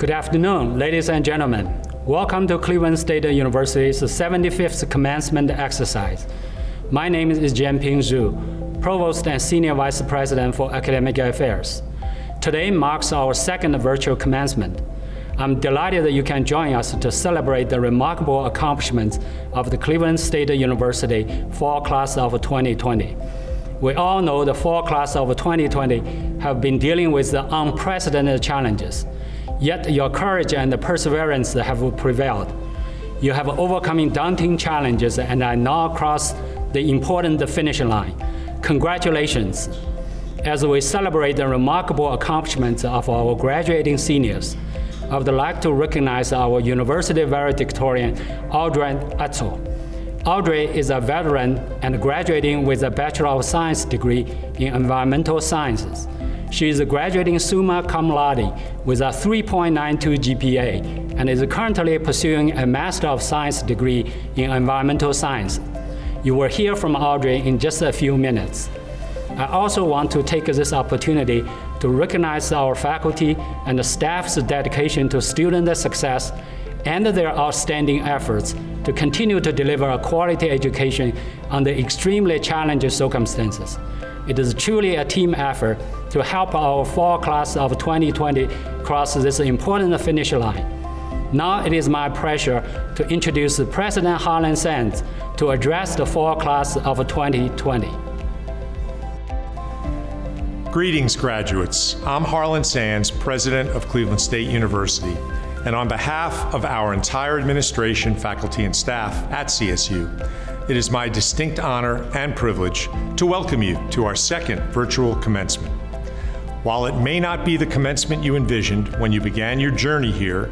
Good afternoon, ladies and gentlemen. Welcome to Cleveland State University's 75th commencement exercise. My name is Jianping Zhu, Provost and Senior Vice President for Academic Affairs. Today marks our second virtual commencement. I'm delighted that you can join us to celebrate the remarkable accomplishments of the Cleveland State University Fall Class of 2020. We all know the fall class of 2020 have been dealing with the unprecedented challenges. Yet your courage and perseverance have prevailed. You have overcome daunting challenges and are now across the important finish line. Congratulations. As we celebrate the remarkable accomplishments of our graduating seniors, I would like to recognize our university valedictorian, Audrey Etzel. Audrey is a veteran and graduating with a Bachelor of Science degree in Environmental Sciences. She is graduating summa uh, cum laude with a 3.92 GPA and is currently pursuing a Master of Science degree in Environmental Science. You will hear from Audrey in just a few minutes. I also want to take this opportunity to recognize our faculty and staff's dedication to student success and their outstanding efforts to continue to deliver a quality education under extremely challenging circumstances. It is truly a team effort to help our fall class of 2020 cross this important finish line. Now it is my pleasure to introduce President Harlan Sands to address the fall class of 2020. Greetings, graduates. I'm Harlan Sands, President of Cleveland State University. And on behalf of our entire administration, faculty, and staff at CSU, it is my distinct honor and privilege to welcome you to our second virtual commencement. While it may not be the commencement you envisioned when you began your journey here,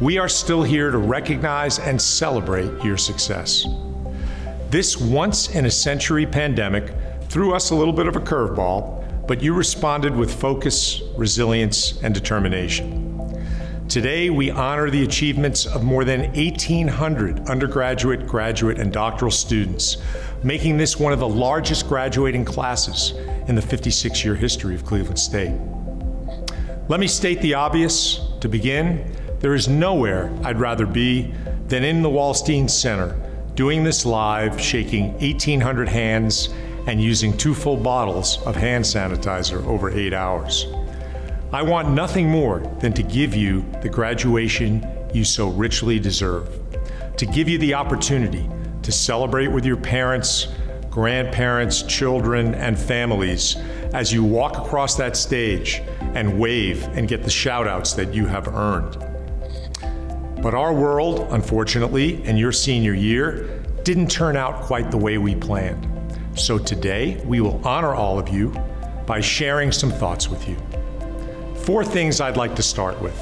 we are still here to recognize and celebrate your success. This once in a century pandemic threw us a little bit of a curveball, but you responded with focus, resilience, and determination. Today, we honor the achievements of more than 1,800 undergraduate, graduate, and doctoral students, making this one of the largest graduating classes in the 56 year history of Cleveland State. Let me state the obvious. To begin, there is nowhere I'd rather be than in the Wolstein Center, doing this live, shaking 1,800 hands, and using two full bottles of hand sanitizer over eight hours. I want nothing more than to give you the graduation you so richly deserve, to give you the opportunity to celebrate with your parents, grandparents, children, and families as you walk across that stage and wave and get the shout outs that you have earned. But our world, unfortunately, in your senior year, didn't turn out quite the way we planned. So today, we will honor all of you by sharing some thoughts with you. Four things I'd like to start with.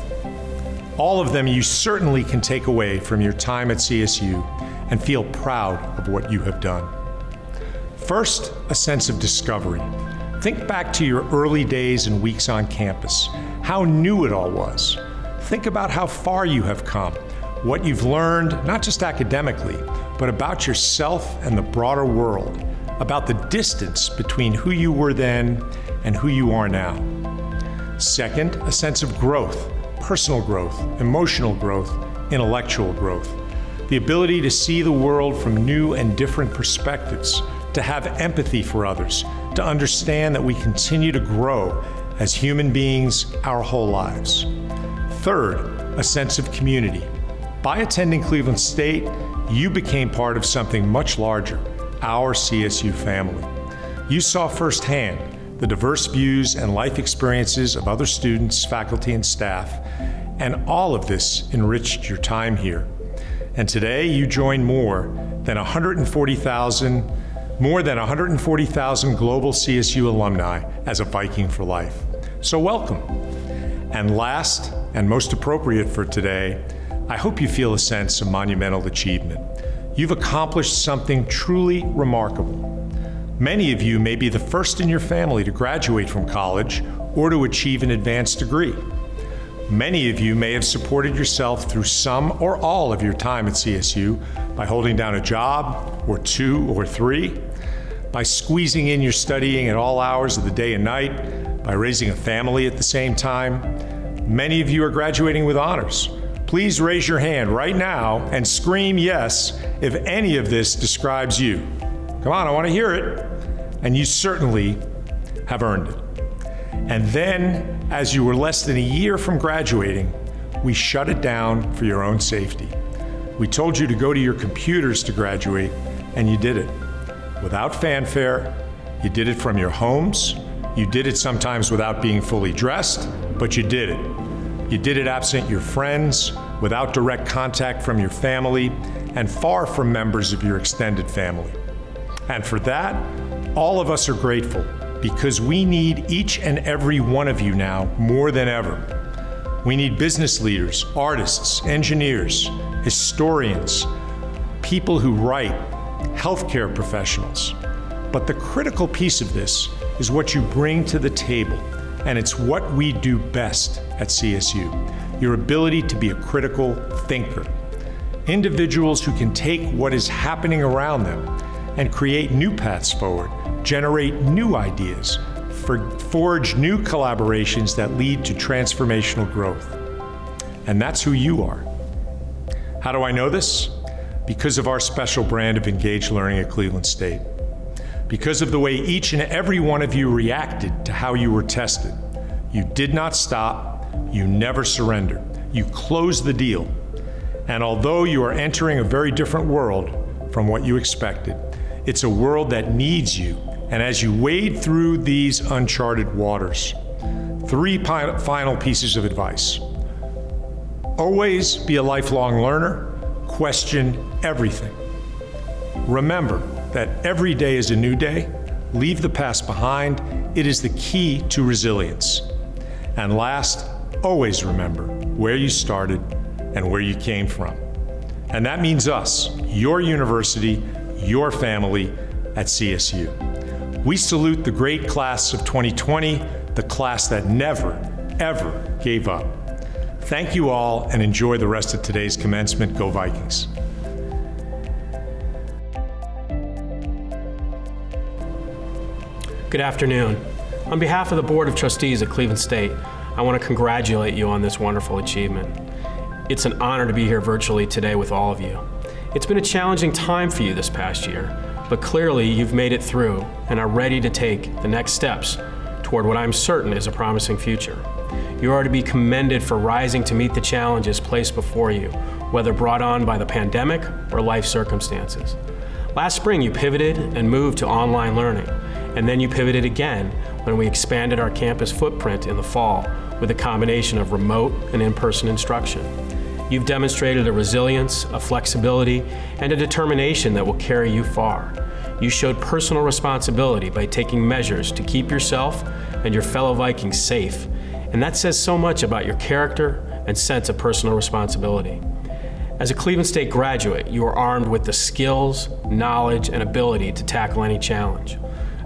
All of them you certainly can take away from your time at CSU and feel proud of what you have done. First, a sense of discovery. Think back to your early days and weeks on campus, how new it all was. Think about how far you have come, what you've learned, not just academically, but about yourself and the broader world, about the distance between who you were then and who you are now. Second, a sense of growth, personal growth, emotional growth, intellectual growth. The ability to see the world from new and different perspectives, to have empathy for others, to understand that we continue to grow as human beings our whole lives. Third, a sense of community. By attending Cleveland State, you became part of something much larger, our CSU family. You saw firsthand the diverse views and life experiences of other students, faculty, and staff, and all of this enriched your time here. And today you join more than 140,000 more than 140,000 global CSU alumni as a Viking for life. So welcome. And last and most appropriate for today, I hope you feel a sense of monumental achievement. You've accomplished something truly remarkable. Many of you may be the first in your family to graduate from college or to achieve an advanced degree. Many of you may have supported yourself through some or all of your time at CSU by holding down a job, or two, or three, by squeezing in your studying at all hours of the day and night, by raising a family at the same time, Many of you are graduating with honors. Please raise your hand right now and scream yes if any of this describes you. Come on, I want to hear it. And you certainly have earned it. And then, as you were less than a year from graduating, we shut it down for your own safety. We told you to go to your computers to graduate, and you did it. Without fanfare, you did it from your homes. You did it sometimes without being fully dressed, but you did it. You did it absent your friends, without direct contact from your family, and far from members of your extended family. And for that, all of us are grateful because we need each and every one of you now more than ever. We need business leaders, artists, engineers, historians, people who write, healthcare professionals. But the critical piece of this is what you bring to the table, and it's what we do best at CSU your ability to be a critical thinker. Individuals who can take what is happening around them and create new paths forward, generate new ideas, forge new collaborations that lead to transformational growth. And that's who you are. How do I know this? Because of our special brand of engaged learning at Cleveland State. Because of the way each and every one of you reacted to how you were tested. You did not stop, you never surrendered, you closed the deal. And although you are entering a very different world from what you expected, it's a world that needs you. And as you wade through these uncharted waters, three final pieces of advice. Always be a lifelong learner, question everything. Remember that every day is a new day. Leave the past behind. It is the key to resilience. And last, always remember where you started and where you came from. And that means us, your university, your family at CSU. We salute the great class of 2020, the class that never, ever gave up. Thank you all and enjoy the rest of today's commencement. Go Vikings. Good afternoon. On behalf of the Board of Trustees at Cleveland State, I want to congratulate you on this wonderful achievement. It's an honor to be here virtually today with all of you. It's been a challenging time for you this past year, but clearly you've made it through and are ready to take the next steps toward what I'm certain is a promising future. You are to be commended for rising to meet the challenges placed before you, whether brought on by the pandemic or life circumstances. Last spring, you pivoted and moved to online learning, and then you pivoted again when we expanded our campus footprint in the fall with a combination of remote and in-person instruction. You've demonstrated a resilience, a flexibility, and a determination that will carry you far. You showed personal responsibility by taking measures to keep yourself and your fellow Vikings safe, and that says so much about your character and sense of personal responsibility. As a Cleveland State graduate, you are armed with the skills, knowledge, and ability to tackle any challenge.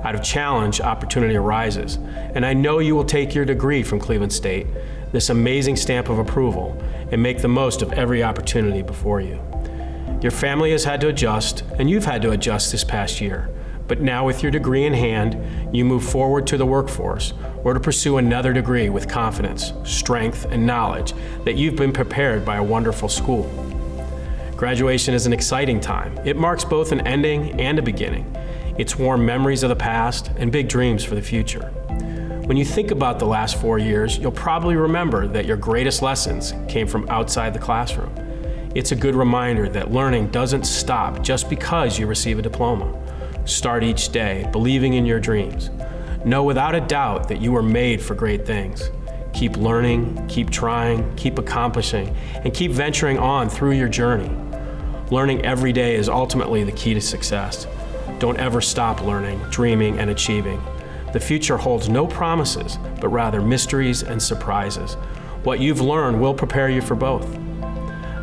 Out of challenge, opportunity arises, and I know you will take your degree from Cleveland State, this amazing stamp of approval, and make the most of every opportunity before you. Your family has had to adjust, and you've had to adjust this past year. But now, with your degree in hand, you move forward to the workforce or to pursue another degree with confidence, strength, and knowledge that you've been prepared by a wonderful school. Graduation is an exciting time. It marks both an ending and a beginning. It's warm memories of the past and big dreams for the future. When you think about the last four years, you'll probably remember that your greatest lessons came from outside the classroom. It's a good reminder that learning doesn't stop just because you receive a diploma. Start each day believing in your dreams. Know without a doubt that you were made for great things. Keep learning, keep trying, keep accomplishing, and keep venturing on through your journey. Learning every day is ultimately the key to success. Don't ever stop learning, dreaming, and achieving. The future holds no promises, but rather mysteries and surprises. What you've learned will prepare you for both.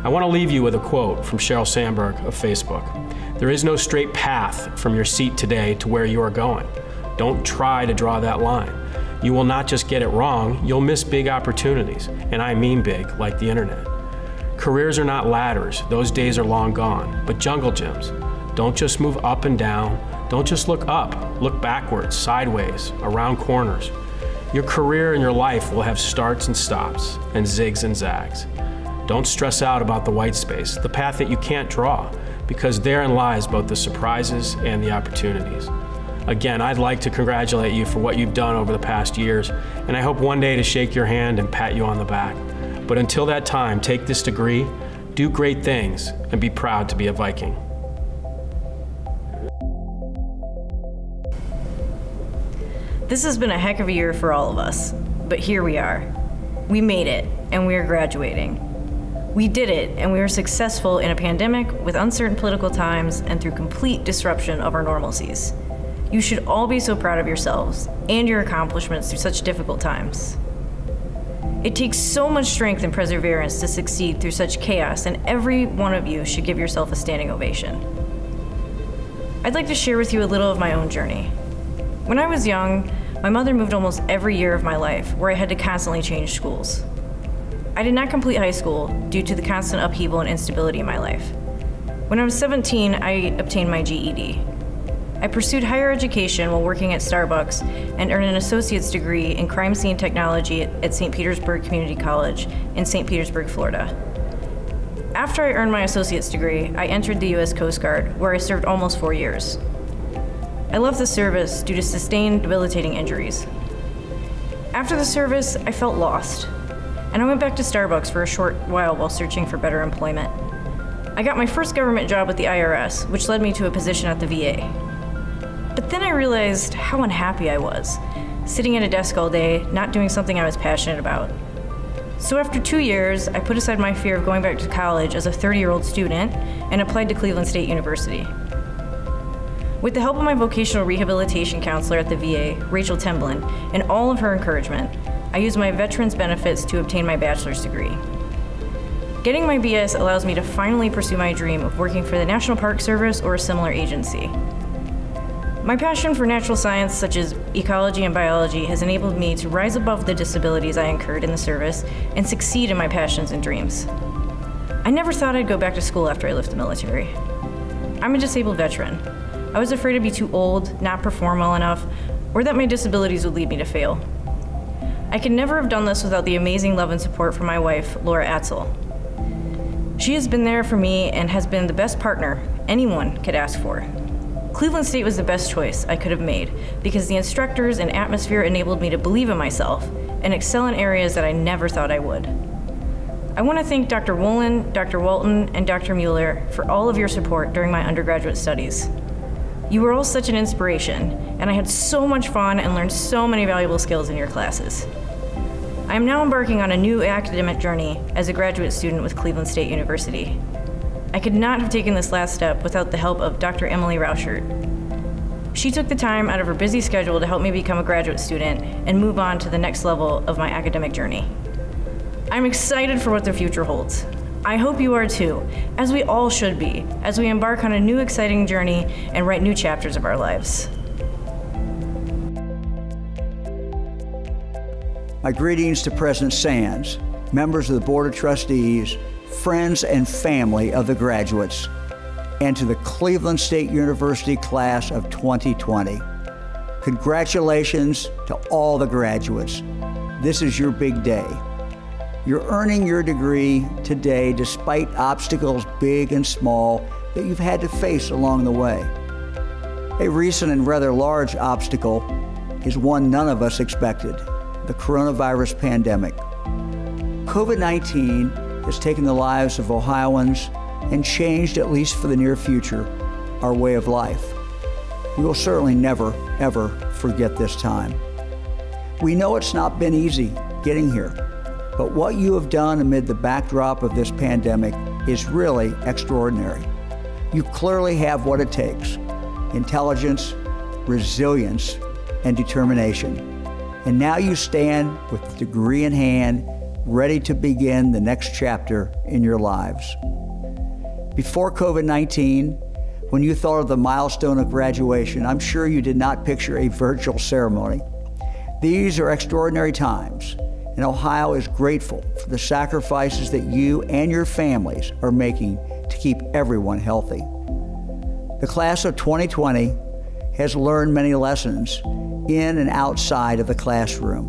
I want to leave you with a quote from Sheryl Sandberg of Facebook. There is no straight path from your seat today to where you are going. Don't try to draw that line. You will not just get it wrong, you'll miss big opportunities, and I mean big, like the internet. Careers are not ladders, those days are long gone, but jungle gyms. Don't just move up and down, don't just look up, look backwards, sideways, around corners. Your career and your life will have starts and stops and zigs and zags. Don't stress out about the white space, the path that you can't draw, because therein lies both the surprises and the opportunities. Again, I'd like to congratulate you for what you've done over the past years, and I hope one day to shake your hand and pat you on the back. But until that time, take this degree, do great things, and be proud to be a Viking. This has been a heck of a year for all of us, but here we are. We made it, and we are graduating. We did it, and we were successful in a pandemic with uncertain political times and through complete disruption of our normalcies. You should all be so proud of yourselves and your accomplishments through such difficult times. It takes so much strength and perseverance to succeed through such chaos, and every one of you should give yourself a standing ovation. I'd like to share with you a little of my own journey. When I was young, my mother moved almost every year of my life, where I had to constantly change schools. I did not complete high school due to the constant upheaval and instability in my life. When I was 17, I obtained my GED. I pursued higher education while working at Starbucks and earned an associate's degree in crime scene technology at St. Petersburg Community College in St. Petersburg, Florida. After I earned my associate's degree, I entered the U.S. Coast Guard, where I served almost four years. I left the service due to sustained debilitating injuries. After the service, I felt lost and I went back to Starbucks for a short while while searching for better employment. I got my first government job with the IRS, which led me to a position at the VA. But then I realized how unhappy I was, sitting at a desk all day, not doing something I was passionate about. So after two years, I put aside my fear of going back to college as a 30 year old student and applied to Cleveland State University. With the help of my vocational rehabilitation counselor at the VA, Rachel Temblin, and all of her encouragement, I use my veterans benefits to obtain my bachelor's degree. Getting my BS allows me to finally pursue my dream of working for the National Park Service or a similar agency. My passion for natural science, such as ecology and biology, has enabled me to rise above the disabilities I incurred in the service and succeed in my passions and dreams. I never thought I'd go back to school after I left the military. I'm a disabled veteran. I was afraid to be too old, not perform well enough, or that my disabilities would lead me to fail. I could never have done this without the amazing love and support from my wife, Laura Atzel. She has been there for me and has been the best partner anyone could ask for. Cleveland State was the best choice I could have made because the instructors and atmosphere enabled me to believe in myself and excel in areas that I never thought I would. I want to thank Dr. Wolin, Dr. Walton, and Dr. Mueller for all of your support during my undergraduate studies. You were all such an inspiration, and I had so much fun and learned so many valuable skills in your classes. I am now embarking on a new academic journey as a graduate student with Cleveland State University. I could not have taken this last step without the help of Dr. Emily Rauschert. She took the time out of her busy schedule to help me become a graduate student and move on to the next level of my academic journey. I'm excited for what the future holds. I hope you are too, as we all should be, as we embark on a new exciting journey and write new chapters of our lives. My greetings to President Sands, members of the Board of Trustees, friends and family of the graduates, and to the Cleveland State University class of 2020. Congratulations to all the graduates. This is your big day. You're earning your degree today despite obstacles big and small that you've had to face along the way. A recent and rather large obstacle is one none of us expected the coronavirus pandemic. COVID 19 has taken the lives of Ohioans and changed, at least for the near future, our way of life. We will certainly never, ever forget this time. We know it's not been easy getting here. But what you have done amid the backdrop of this pandemic is really extraordinary. You clearly have what it takes intelligence, resilience, and determination. And now you stand with the degree in hand, ready to begin the next chapter in your lives. Before COVID 19, when you thought of the milestone of graduation, I'm sure you did not picture a virtual ceremony. These are extraordinary times and Ohio is grateful for the sacrifices that you and your families are making to keep everyone healthy. The class of 2020 has learned many lessons in and outside of the classroom.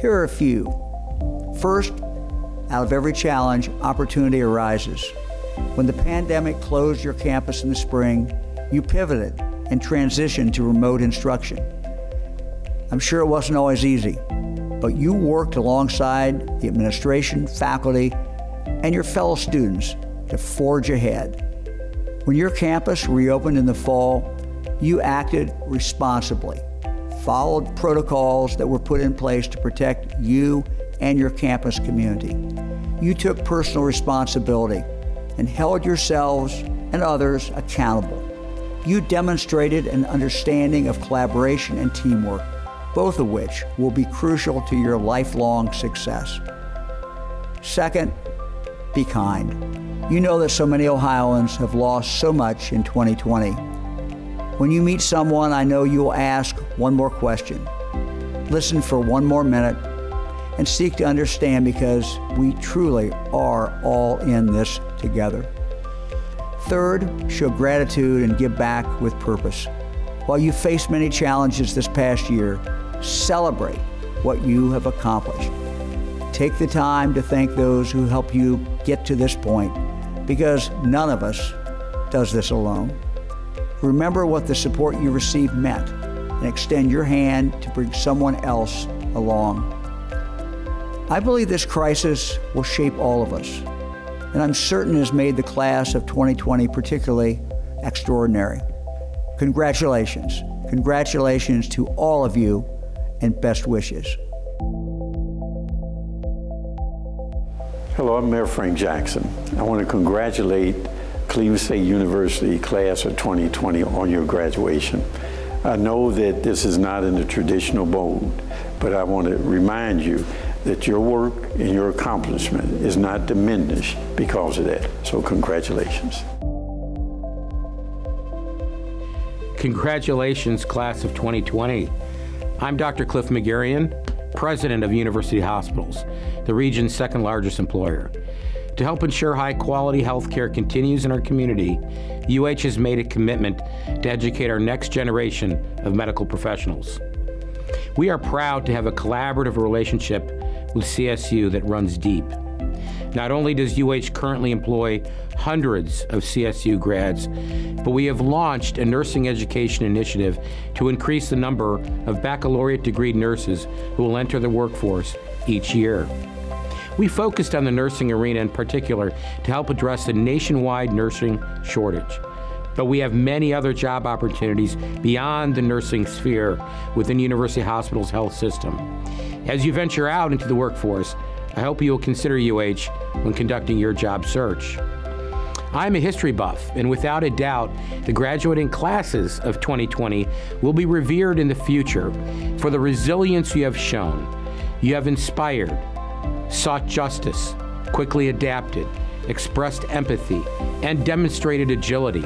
Here are a few. First, out of every challenge, opportunity arises. When the pandemic closed your campus in the spring, you pivoted and transitioned to remote instruction. I'm sure it wasn't always easy, but you worked alongside the administration, faculty, and your fellow students to forge ahead. When your campus reopened in the fall, you acted responsibly, followed protocols that were put in place to protect you and your campus community. You took personal responsibility and held yourselves and others accountable. You demonstrated an understanding of collaboration and teamwork, both of which will be crucial to your lifelong success. Second, be kind. You know that so many Ohioans have lost so much in 2020. When you meet someone, I know you'll ask one more question. Listen for one more minute and seek to understand because we truly are all in this together. Third, show gratitude and give back with purpose. While you face many challenges this past year, celebrate what you have accomplished. Take the time to thank those who helped you get to this point because none of us does this alone. Remember what the support you received meant and extend your hand to bring someone else along. I believe this crisis will shape all of us and I'm certain has made the class of 2020 particularly extraordinary. Congratulations. Congratulations to all of you, and best wishes. Hello, I'm Mayor Frank Jackson. I want to congratulate Cleveland State University class of 2020 on your graduation. I know that this is not in the traditional mode, but I want to remind you that your work and your accomplishment is not diminished because of that. So, congratulations. Congratulations, class of 2020. I'm Dr. Cliff Megerian, president of University Hospitals, the region's second largest employer. To help ensure high quality health care continues in our community, UH has made a commitment to educate our next generation of medical professionals. We are proud to have a collaborative relationship with CSU that runs deep. Not only does UH currently employ hundreds of CSU grads, but we have launched a nursing education initiative to increase the number of baccalaureate degree nurses who will enter the workforce each year. We focused on the nursing arena in particular to help address the nationwide nursing shortage. But we have many other job opportunities beyond the nursing sphere within University Hospital's health system. As you venture out into the workforce, I hope you will consider UH when conducting your job search. I'm a history buff, and without a doubt, the graduating classes of 2020 will be revered in the future for the resilience you have shown. You have inspired, sought justice, quickly adapted, expressed empathy, and demonstrated agility,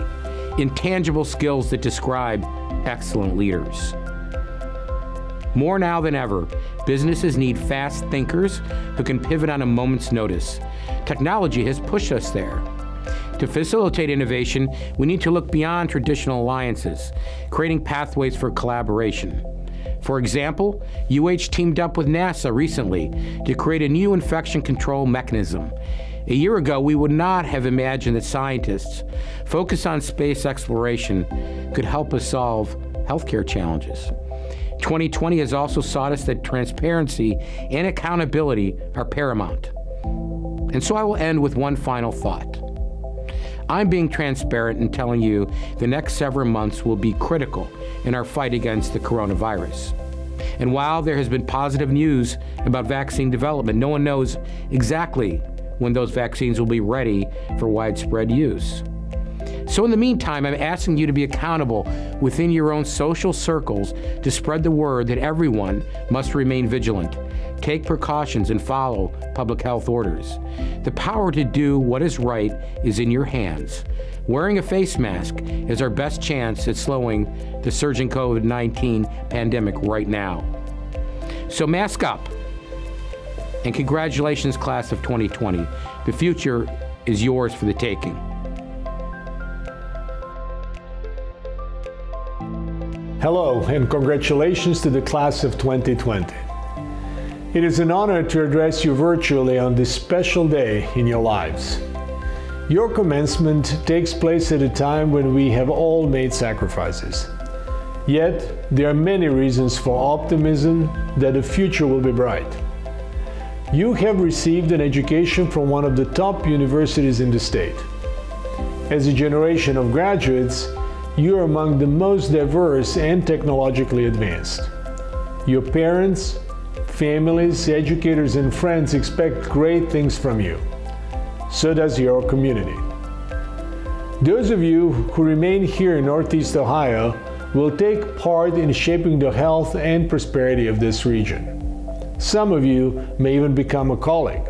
intangible skills that describe excellent leaders. More now than ever, businesses need fast thinkers who can pivot on a moment's notice. Technology has pushed us there. To facilitate innovation, we need to look beyond traditional alliances, creating pathways for collaboration. For example, UH teamed up with NASA recently to create a new infection control mechanism. A year ago, we would not have imagined that scientists focused on space exploration could help us solve healthcare challenges. 2020 has also taught us that transparency and accountability are paramount. And so I will end with one final thought. I'm being transparent in telling you the next several months will be critical in our fight against the coronavirus. And while there has been positive news about vaccine development, no one knows exactly when those vaccines will be ready for widespread use. So, in the meantime, I'm asking you to be accountable within your own social circles to spread the word that everyone must remain vigilant, take precautions, and follow public health orders. The power to do what is right is in your hands. Wearing a face mask is our best chance at slowing the surging COVID 19 pandemic right now. So, mask up. And congratulations, class of 2020. The future is yours for the taking. Hello, and congratulations to the class of 2020. It is an honor to address you virtually on this special day in your lives. Your commencement takes place at a time when we have all made sacrifices. Yet, there are many reasons for optimism that the future will be bright. You have received an education from one of the top universities in the state. As a generation of graduates, you are among the most diverse and technologically advanced. Your parents, families, educators, and friends expect great things from you. So does your community. Those of you who remain here in Northeast Ohio will take part in shaping the health and prosperity of this region. Some of you may even become a colleague.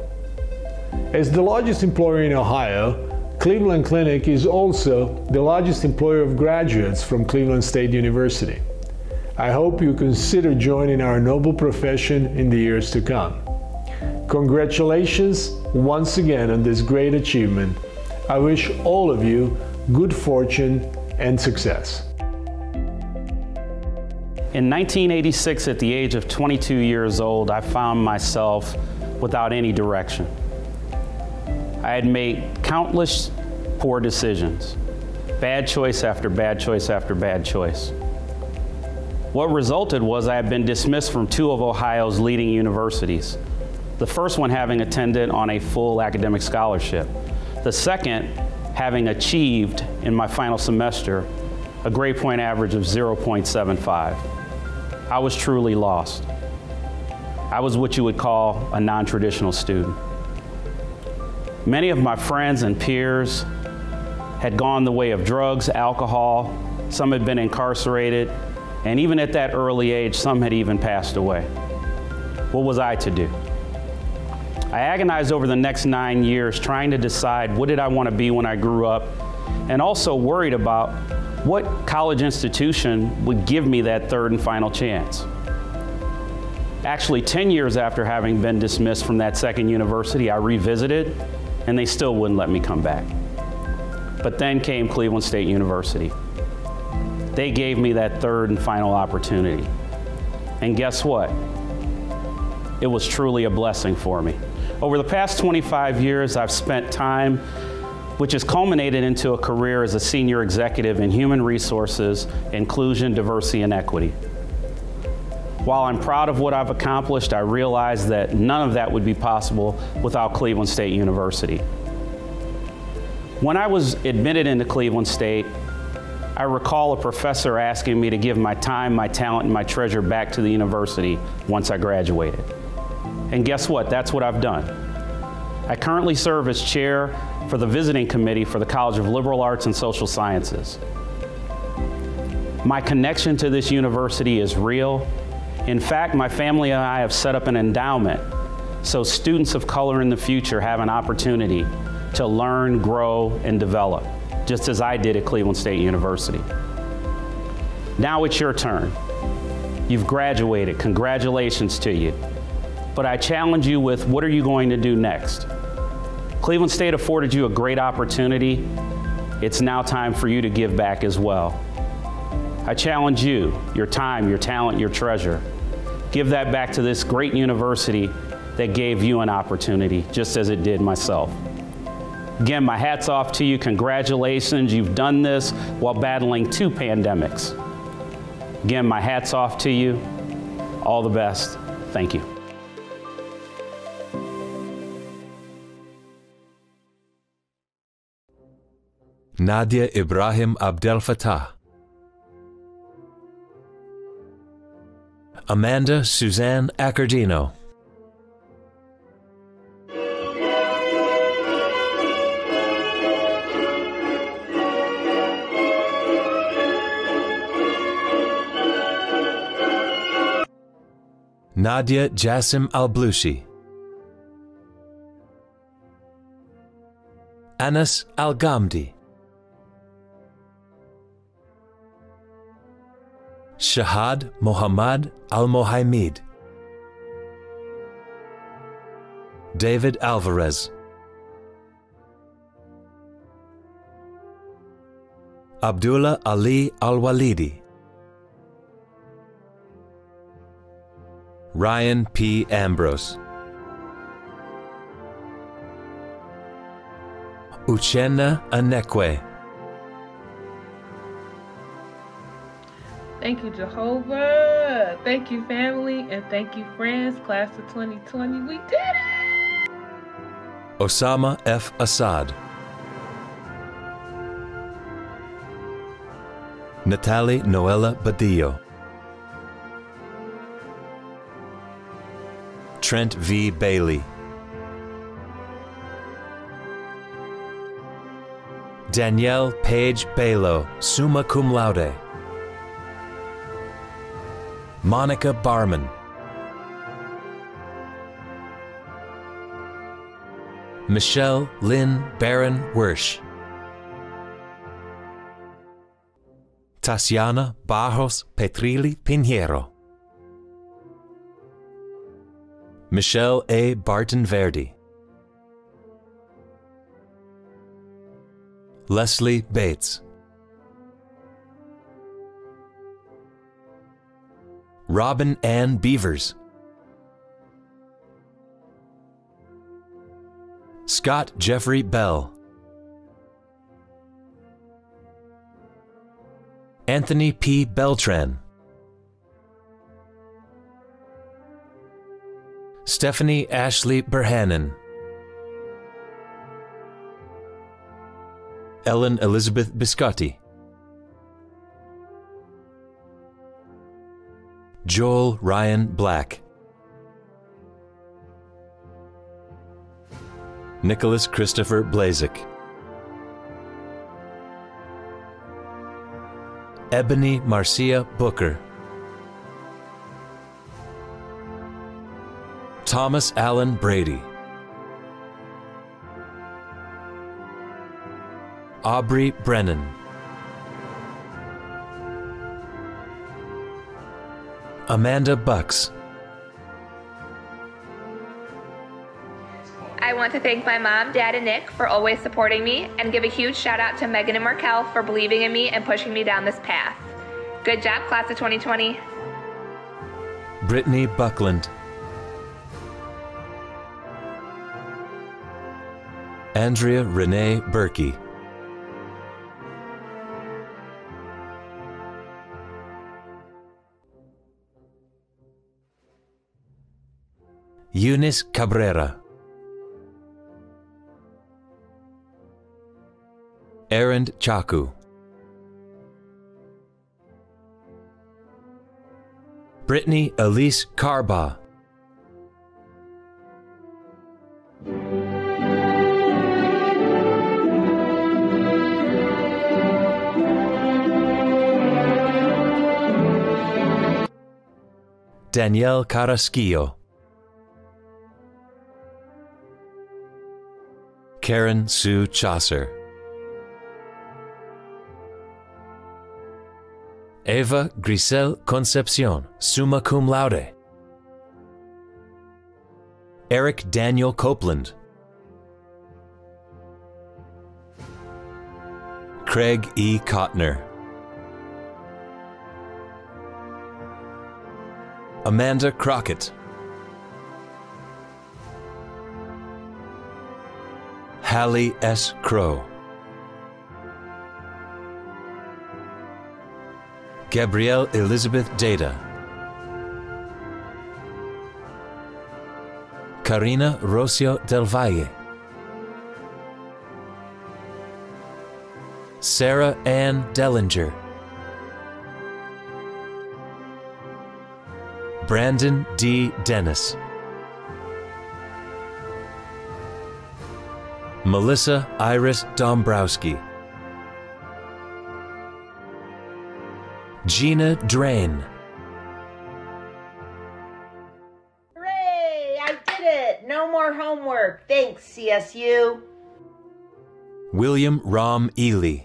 As the largest employer in Ohio, Cleveland Clinic is also the largest employer of graduates from Cleveland State University. I hope you consider joining our noble profession in the years to come. Congratulations once again on this great achievement. I wish all of you good fortune and success. In 1986, at the age of 22 years old, I found myself without any direction. I had made countless poor decisions, bad choice after bad choice after bad choice. What resulted was I had been dismissed from two of Ohio's leading universities, the first one having attended on a full academic scholarship, the second having achieved in my final semester a grade point average of 0.75. I was truly lost. I was what you would call a non traditional student. Many of my friends and peers had gone the way of drugs, alcohol, some had been incarcerated, and even at that early age, some had even passed away. What was I to do? I agonized over the next nine years trying to decide what did I want to be when I grew up, and also worried about what college institution would give me that third and final chance. Actually, 10 years after having been dismissed from that second university, I revisited, and they still wouldn't let me come back. But then came Cleveland State University. They gave me that third and final opportunity. And guess what? It was truly a blessing for me. Over the past 25 years, I've spent time which has culminated into a career as a senior executive in human resources, inclusion, diversity, and equity. While I'm proud of what I've accomplished, I realize that none of that would be possible without Cleveland State University. When I was admitted into Cleveland State, I recall a professor asking me to give my time, my talent, and my treasure back to the university once I graduated. And guess what? That's what I've done. I currently serve as chair for the visiting committee for the College of Liberal Arts and Social Sciences. My connection to this university is real. In fact, my family and I have set up an endowment so students of color in the future have an opportunity to learn, grow, and develop, just as I did at Cleveland State University. Now it's your turn. You've graduated. Congratulations to you. But I challenge you with what are you going to do next? Cleveland State afforded you a great opportunity. It's now time for you to give back as well. I challenge you, your time, your talent, your treasure. Give that back to this great university that gave you an opportunity, just as it did myself. Again, my hat's off to you. Congratulations. You've done this while battling two pandemics. Again, my hat's off to you. All the best. Thank you. Nadia Ibrahim Abdel Fattah. Amanda Suzanne Accordino. Nadia Jassim Al-Blushi. Anas Al-Ghamdi. Shahad Mohammad Al-Mohaimid. David Alvarez. Abdullah Ali Al-Walidi. Ryan P. Ambrose. Uchenna Anekwe. Thank you, Jehovah. Thank you, family. And thank you, friends. Class of 2020. We did it! Osama F. Assad. Natalie Noella Badillo. Trent V. Bailey. Danielle Page Balo, summa cum laude. Monica Barman. Michelle Lynn Baron Wersch. Tatiana Barros Petrilli Pinheiro. Michelle A. Barton Verdi. Leslie Bates. Robin Ann Beavers. Scott Jeffrey Bell. Anthony P. Beltran. Stephanie Ashley Berhanen. Ellen Elizabeth Biscotti. Joel Ryan Black. Nicholas Christopher Blazik. Ebony Marcia Booker. Thomas Allen Brady. Aubrey Brennan. Amanda Bucks. I want to thank my mom, dad, and Nick for always supporting me and give a huge shout out to Megan and Markel for believing in me and pushing me down this path. Good job, class of 2020. Brittany Buckland. Andrea Renee Berkey. Eunice Cabrera. Aaron Chaku. Brittany Elise Carba. Danielle Carrasquillo. Karen Sue Chaucer. Eva Grisel Concepcion, summa cum laude. Eric Daniel Copeland. Craig E. Kottner. Amanda Crockett. Hallie S. Crow. Gabrielle Elizabeth Data. Karina Rocio Del Valle. Sarah Ann Dellinger. Brandon D. Dennis. Melissa Iris Dombrowski. Gina Drain. Hooray! I did it! No more homework. Thanks, CSU. William Rom Ely.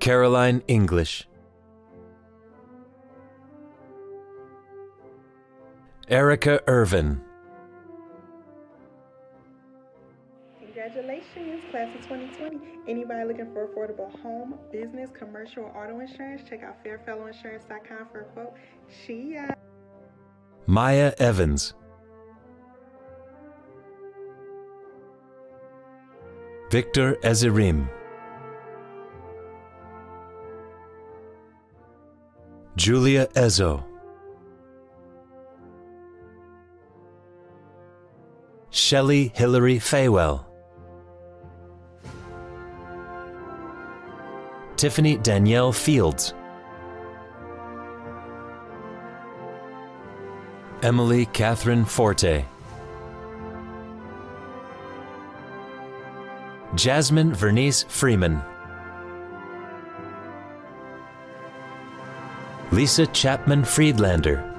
Caroline English. Erica Irvin. Class of 2020. Anybody looking for affordable home, business, commercial, or auto insurance? Check out fairfellowinsurance.com for a quote. She uh... Maya Evans. Victor Ezerim. Julia Ezo. Shelley Hillary Faywell. Tiffany Danielle Fields. Emily Catherine Forte. Jasmine Vernice Freeman. Lisa Chapman Friedlander.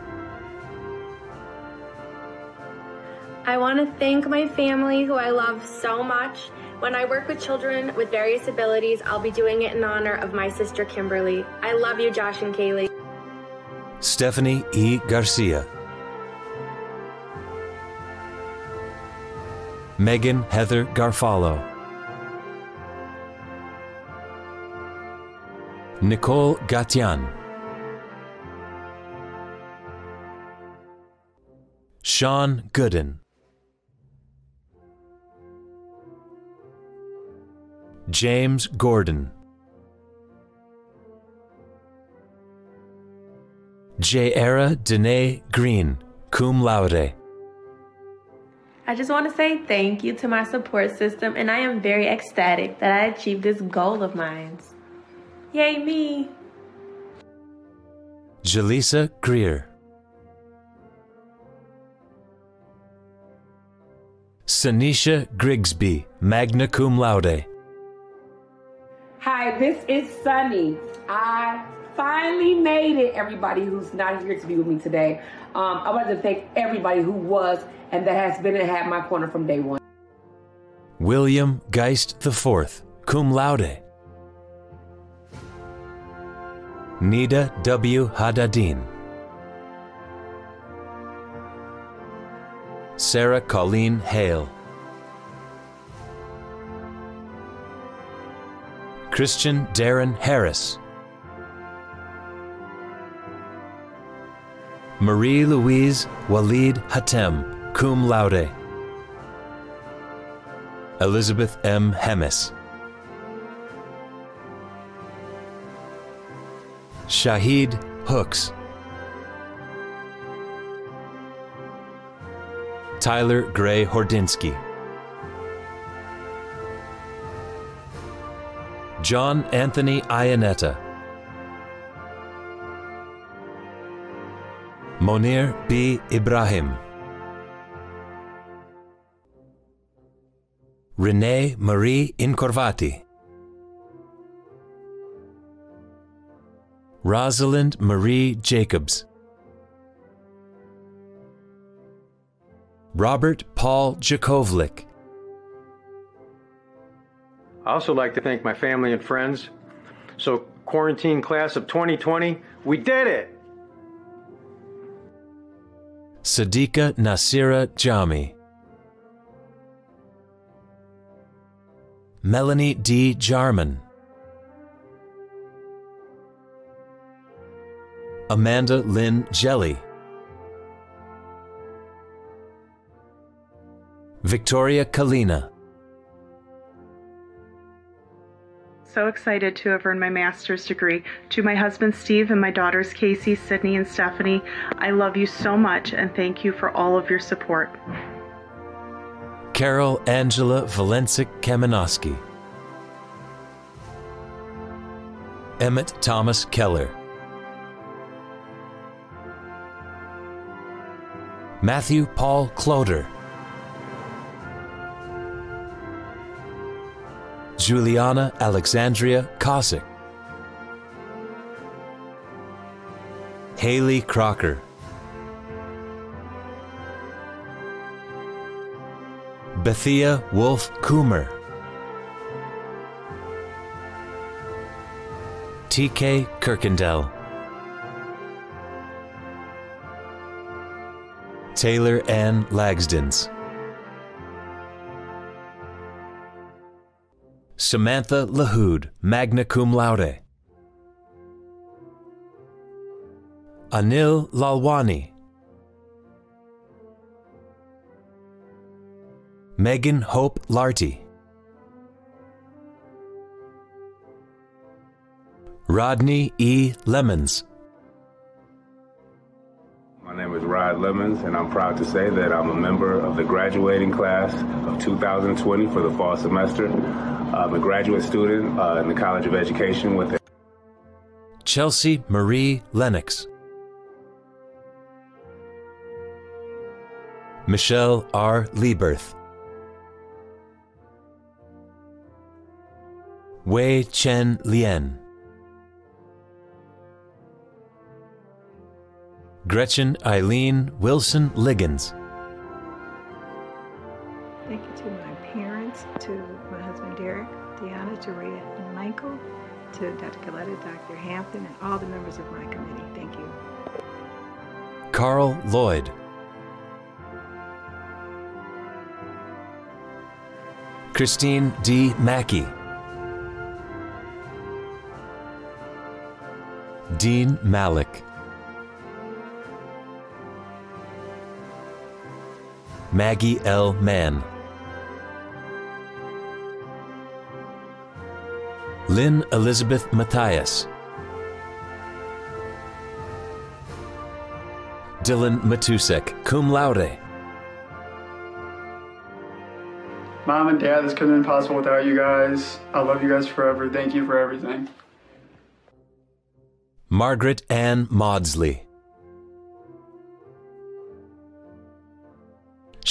Thank my family who I love so much. When I work with children with various abilities, I'll be doing it in honor of my sister Kimberly. I love you, Josh and Kaylee. Stephanie E. Garcia. Megan Heather Garfalo. Nicole Gatian. Sean Gooden. James Gordon. J. Dene Green, cum laude. I just want to say thank you to my support system, and I am very ecstatic that I achieved this goal of mine. Yay, me! Jaleesa Greer. Sanisha Grigsby, magna cum laude. Hi, this is Sunny. I finally made it, everybody who's not here to be with me today. Um, I want to thank everybody who was and that has been and had my corner from day one. William Geist IV, cum laude. Nida W. Haddadin. Sarah Colleen Hale. Christian Darren Harris. Marie Louise Walid Hatem, cum laude. Elizabeth M. Hemis. Shahid Hooks. Tyler Gray Hordinsky. John Anthony Ianetta. Monir B. Ibrahim. Renee Marie Incorvati. Rosalind Marie Jacobs. Robert Paul Jakovlik. I also like to thank my family and friends. So, quarantine class of 2020, we did it! Sadiqa Nasira Jami. Melanie D. Jarman. Amanda Lynn Jelly. Victoria Kalina. So excited to have earned my master's degree. To my husband Steve and my daughters Casey, Sydney, and Stephanie, I love you so much and thank you for all of your support. Carol Angela Valencic Kamenowski. Emmett Thomas Keller. Matthew Paul Cloder. Juliana Alexandria Cossack. Haley Crocker. Bethia Wolf Coomer. TK Kirkendall. Taylor Ann Lagsdens. Samantha Lahoud, magna cum laude. Anil Lalwani. Megan Hope Larty. Rodney E. Lemons. Lemons, and I'm proud to say that I'm a member of the graduating class of 2020 for the fall semester. I'm a graduate student uh, in the College of Education with Chelsea Marie Lennox. Michelle R. Lieberth. Wei Chen Lien. Gretchen Eileen Wilson Liggins. Thank you to my parents, to my husband Derek, Deanna, Jaria, and Michael, to Dr. Coletta, Dr. Hampton, and all the members of my committee. Thank you. Carl Lloyd. Christine D. Mackey. Dean Malik. Maggie L. Mann. Lynn Elizabeth Matthias. Dylan Matusek, cum laude. Mom and Dad, this couldn't have been possible without you guys. I love you guys forever. Thank you for everything. Margaret Ann Maudsley.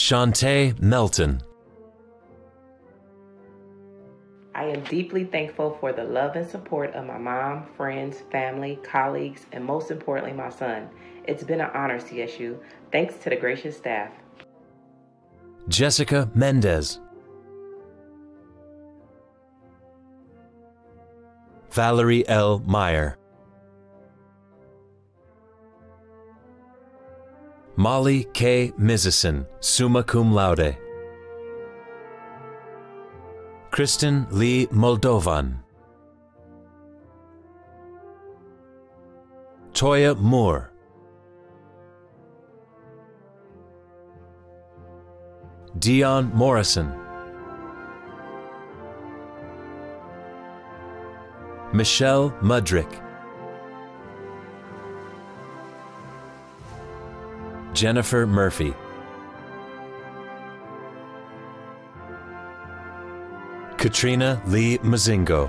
Shantae Melton. I am deeply thankful for the love and support of my mom, friends, family, colleagues, and most importantly, my son. It's been an honor, CSU. Thanks to the gracious staff. Jessica Mendez. Valerie L. Meyer. Molly K. Mizison, summa cum laude. Kristen Lee Moldovan. Toya Moore. Dion Morrison. Michelle Mudrick. Jennifer Murphy. Katrina Lee Mazingo.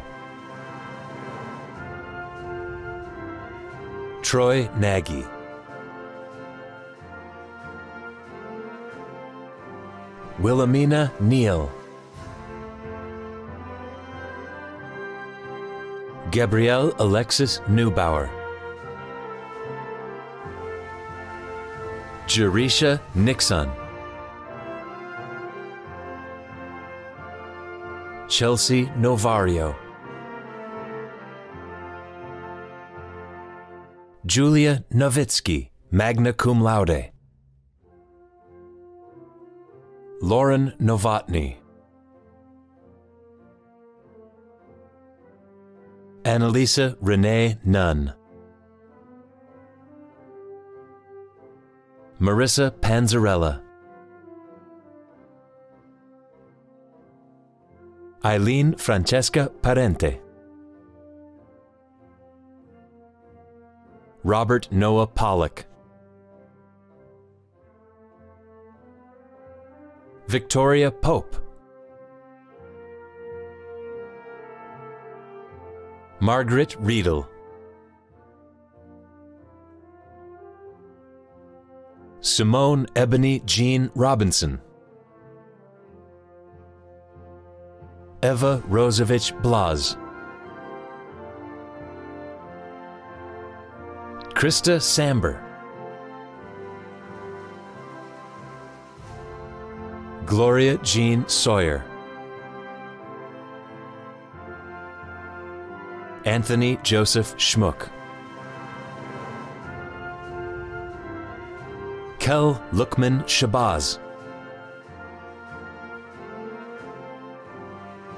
Troy Nagy. Wilhelmina Neal. Gabrielle Alexis Neubauer. Jerisha Nixon. Chelsea Novario. Julia Novitsky, magna cum laude. Lauren Novotny. Annalisa Renee Nunn. Marissa Panzarella. Eileen Francesca Parente. Robert Noah Pollock. Victoria Pope. Margaret Riedel. Simone Ebony Jean Robinson. Eva Rosevich Blas. Krista Samber. Gloria Jean Sawyer. Anthony Joseph Schmuck. Kel Lukman Shabazz.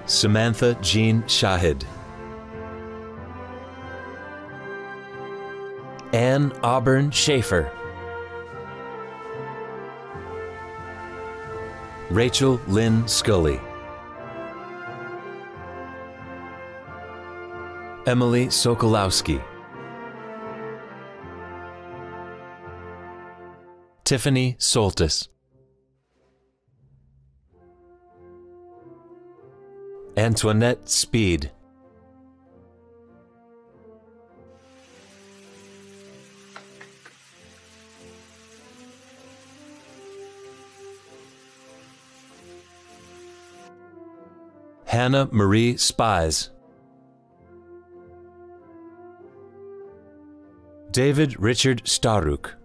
Samantha Jean Shahid. Ann Auburn Schaefer. Rachel Lynn Scully. Emily Sokolowski. Tiffany Soltis. Antoinette Speed. Hannah Marie Spies. David Richard Staruk.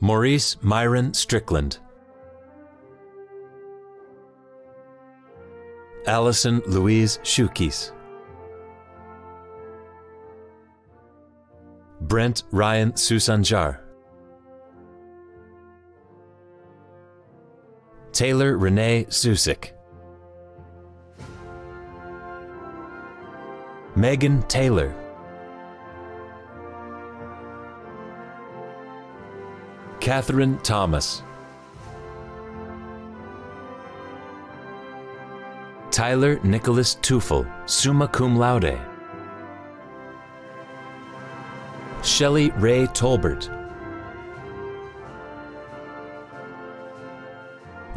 Maurice Myron Strickland. Allison Louise Shukis. Brent Ryan Susanjar. Taylor Renee Susik. Megan Taylor. Catherine Thomas. Tyler Nicholas Tufel, summa cum laude. Shelley Ray Tolbert.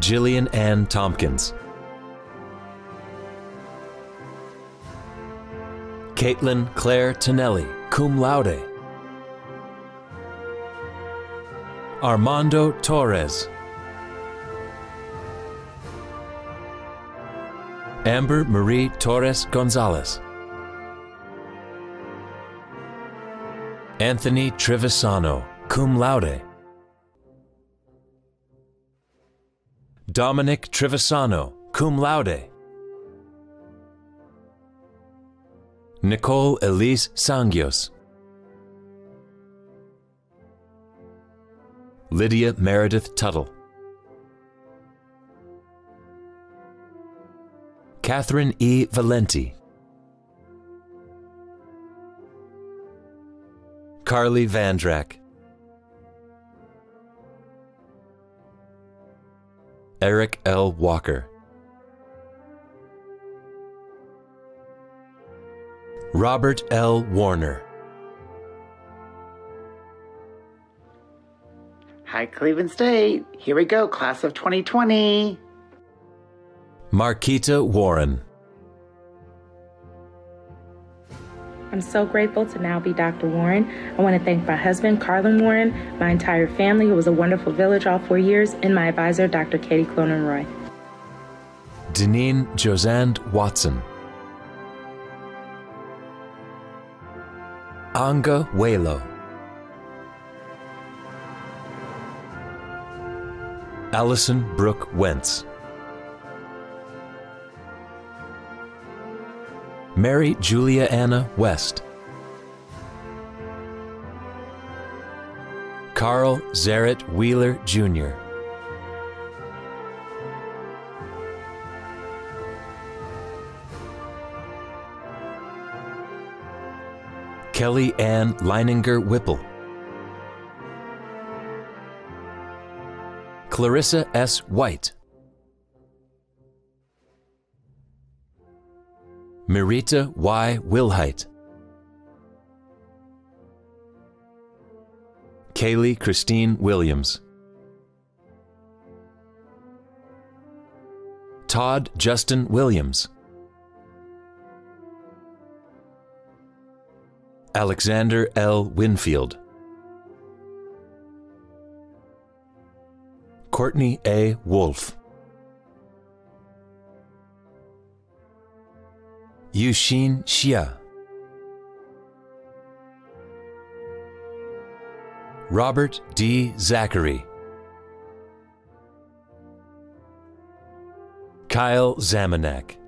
Jillian Ann Tompkins. Caitlin Claire Tonelli, cum laude. Armando Torres. Amber Marie Torres Gonzalez. Anthony Trevisano, cum laude. Dominic Trevisano, cum laude. Nicole Elise Sangios. Lydia Meredith Tuttle. Catherine E. Valenti. Carly Vandrak. Eric L. Walker. Robert L. Warner. Hi, Cleveland State. Here we go, class of 2020. Marquita Warren. I'm so grateful to now be Dr. Warren. I want to thank my husband, Carlin Warren, my entire family, who was a wonderful village all four years, and my advisor, Dr. Katie Clonan Roy. Deneen Josand Watson. Anga Welo. Allison Brooke Wentz. Mary Julia Anna West. Carl Zaret Wheeler Jr. Kelly Ann Leininger Whipple. Clarissa S. White. Merita Y. Wilhite. Kaylee Christine Williams. Todd Justin Williams. Alexander L. Winfield. Courtney A. Wolf. Yushin Xia. Robert D. Zachary. Kyle Zamanak.